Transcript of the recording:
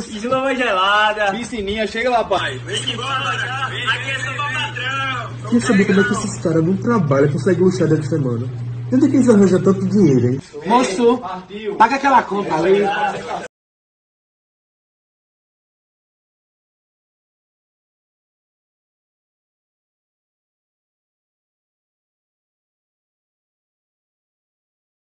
Piscina Islama é gelada. piscininha, chega lá, pai. Vem que bora, aqui é só patrão. Quer saber como é que esses caras não trabalham e conseguem luxar dentro de semana. Onde é que eles arranjam tanto dinheiro, hein? Moço, paga aquela conta ali.